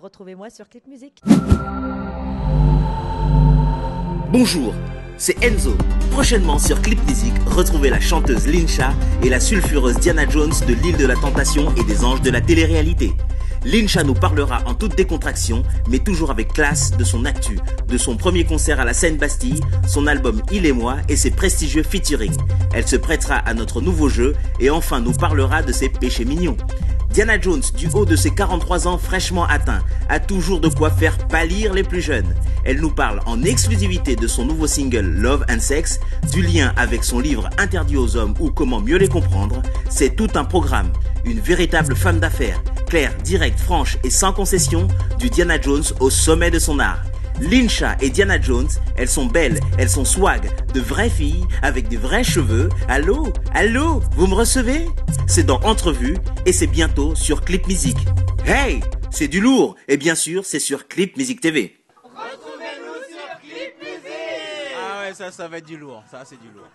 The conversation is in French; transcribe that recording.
Retrouvez-moi sur Clip Music. Bonjour, c'est Enzo. Prochainement sur Clip Music, retrouvez la chanteuse Lincha et la sulfureuse Diana Jones de l'île de la Tentation et des anges de la télé-réalité. Lincha nous parlera en toute décontraction, mais toujours avec classe, de son actu, de son premier concert à la Seine-Bastille, son album Il et moi et ses prestigieux featuring. Elle se prêtera à notre nouveau jeu et enfin nous parlera de ses péchés mignons. Diana Jones, du haut de ses 43 ans fraîchement atteints, a toujours de quoi faire pâlir les plus jeunes. Elle nous parle en exclusivité de son nouveau single Love and Sex, du lien avec son livre Interdit aux hommes ou comment mieux les comprendre. C'est tout un programme. Une véritable femme d'affaires, claire, directe, franche et sans concession, du Diana Jones au sommet de son art. Lincha et Diana Jones, elles sont belles, elles sont swag, de vraies filles avec des vrais cheveux. Allô? Allô? Vous me recevez? C'est dans Entrevue et c'est bientôt sur Clip Music. Hey C'est du lourd et bien sûr, c'est sur Clip Music TV. Retrouvez-nous sur Clip Music Ah ouais, ça, ça va être du lourd. Ça, c'est du lourd.